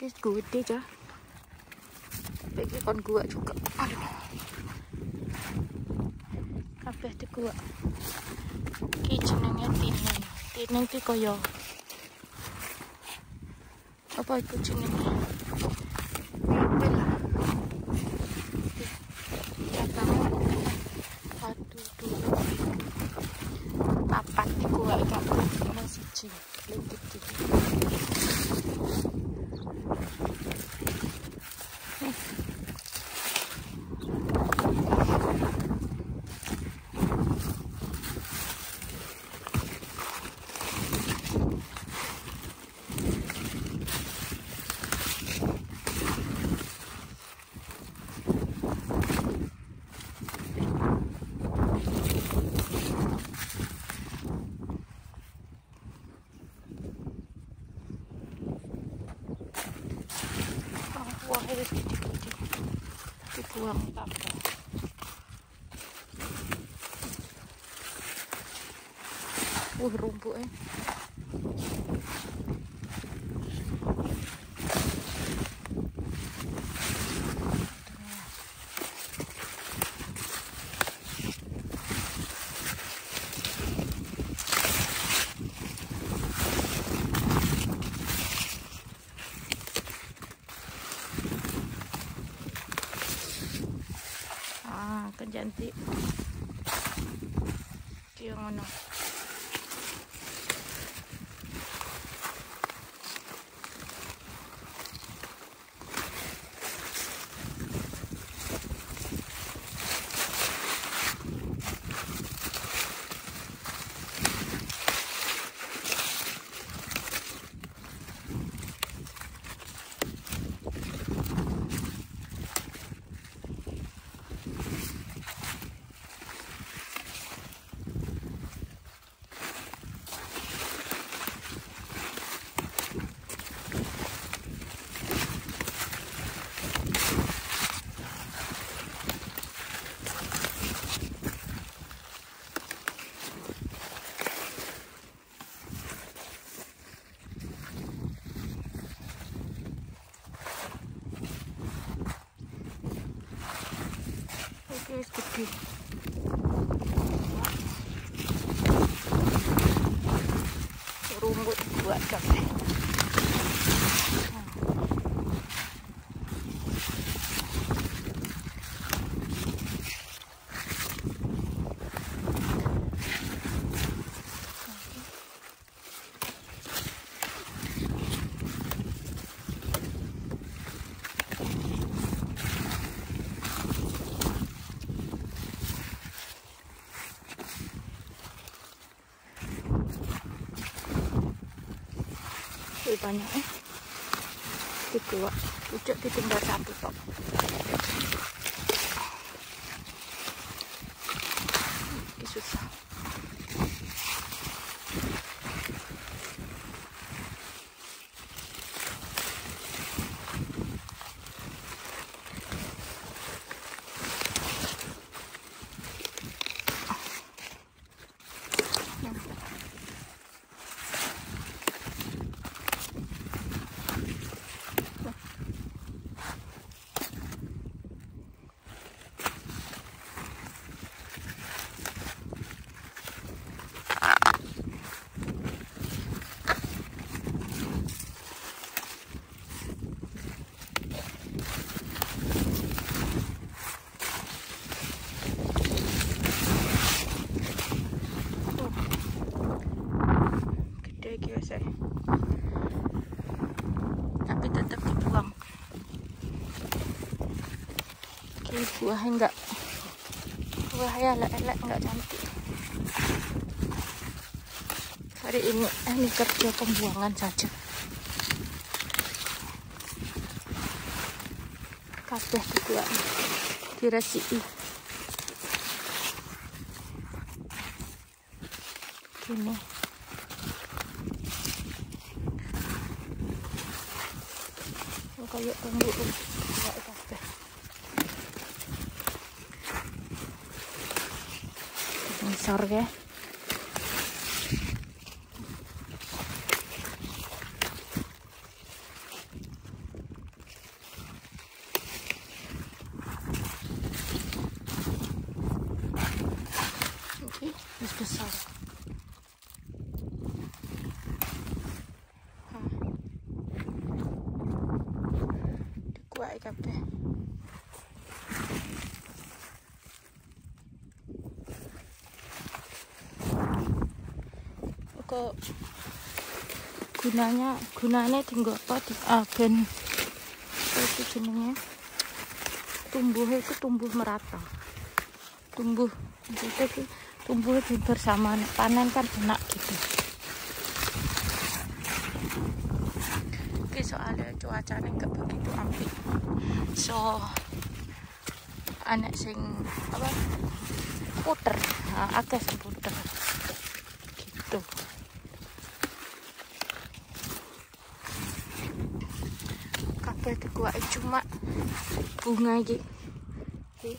guys gede ya iki kon gua juga. Aduh. Kabeh di gua. Iki jenenge tineng tineng ki kaya apa itu jenenge Gede-gede dibuang Wah, rumputnya. Ah, kejanti. Kaya ngono. Oke, wis gede. Rumput buat kabeh. Wih, banyak eh. Di gua. Ucuk ditinggal satu tok. Ini susah. Gede guys eh. Tapi tetap dibuang. Oke, buahnya enggak buahnya elek-elek enggak cantik. Hari ini ini kerja pembuangan saja. Kabeh dibuang. Diresiki. Gini. Kayak tunggu enggak kabeh. Ya. Ke gunanya gunanya tinggal apa di agen apa itu jenenge tumbuhnya itu tumbuh merata. Tumbuh itu tumbuh di bersama panen kan enak gitu. Oke soalnya cuacanya nggak begitu ampik so anak sing apa puter. Nah, agak puter gitu kabeh dikuake cuma bunga iki iki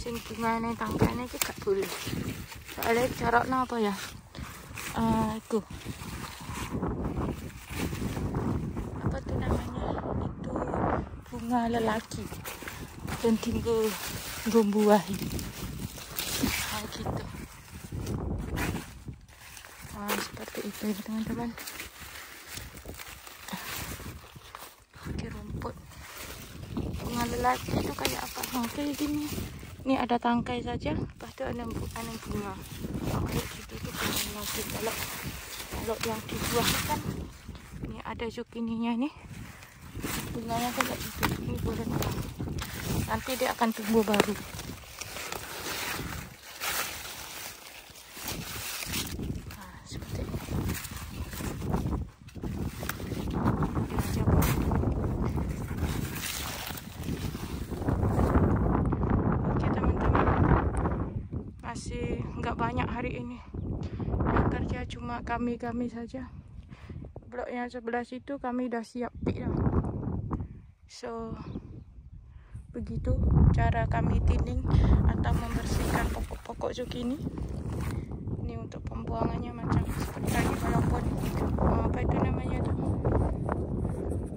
sing bungane tangkane iki gak boleh soalnya carokno apa ya? Eh iku apa tuh namanya? Itu bunga lelaki dan tinggal gombuahi nah gitu. Nah seperti itu ya teman-teman lelaki itu kayak apa? Nah, kayak gini. Ini ada tangkai saja. Lepas itu ada bu- ada bunga. Oh, gitu itu bunga kalau kalau yang di buah kan. Ini ada zukininya nih bunganya kayak gitu ini boleh nanti dia akan tumbuh baru kami-kami saja. Blok yang sebelah situ kami udah siap pik dah. so begitu cara kami thinning atau membersihkan pokok-pokok zukini ini untuk pembuangannya macam seperti tadi walaupun eh, apa itu namanya tuh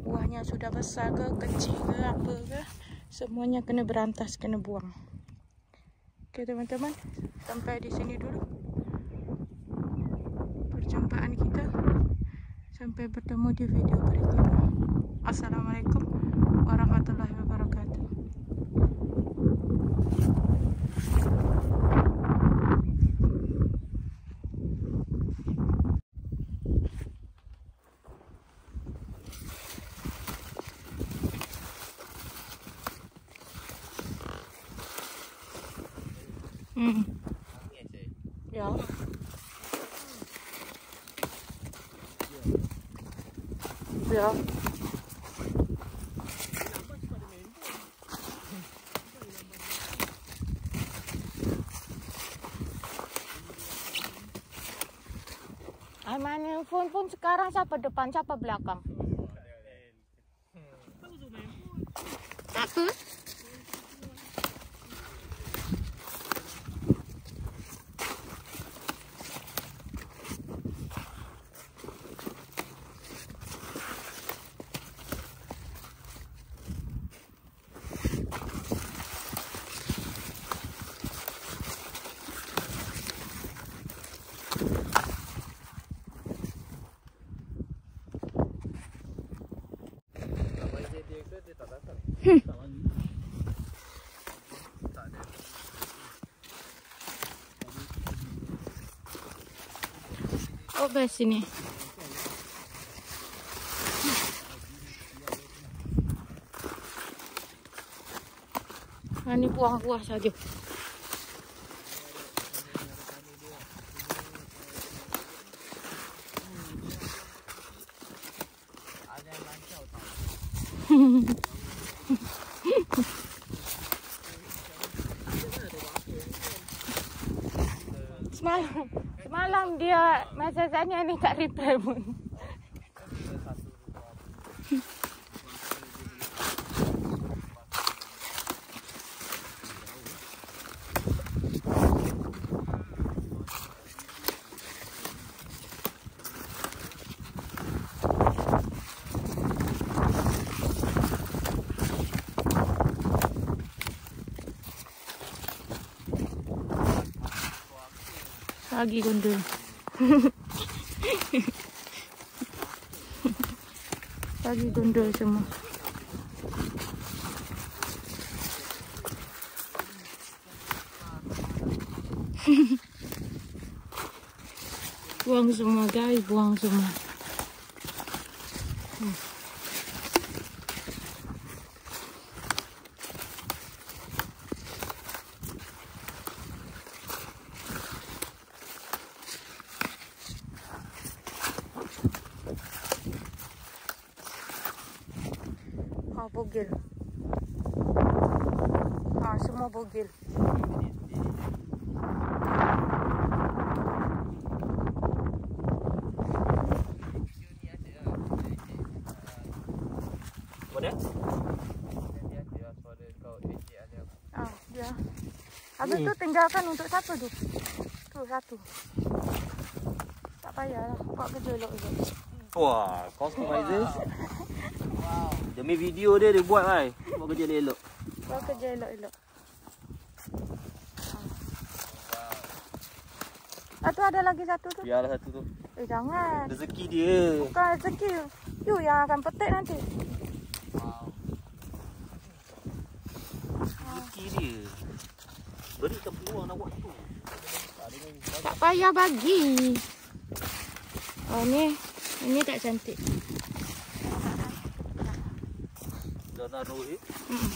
buahnya sudah besar ke kecil ke apa ke semuanya kena berantas kena buang. Oke teman-teman sampai di sini dulu sampai bertemu di video berikutnya assalamualaikum warahmatullahi wabarakatuh Hmm. Ya. Ay, main phone phone sekarang siapa? Depan siapa? Belakang? Aku. Oh, best sini. Nah, ini buah-buah saja. Semalam, semalam dia masa tanya ni tak reply pun. Lagi gundul. Lagi gundul semua. Buang semua guys, buang semua. Hmm. Semua bogil. Mana? Ah, ya. Habis tu tinggalkan untuk satu tu. Tu satu. Tak payahlah. Buat kerja elok-elok. Wah, customizer. Demi video dia dia buat ai. Buat kerja elok. Buat kerja elok-elok. Tu ada lagi satu tu. Biarlah satu tu. Eh, jangan. Rezeki dia. Bukan rezeki. You yang akan petik nanti. Rezeki dia. Berikan peluang nak buat tu. Tak payah bagi. Oh, ni. Ini tak cantik. Dah naruh eh. Hmm.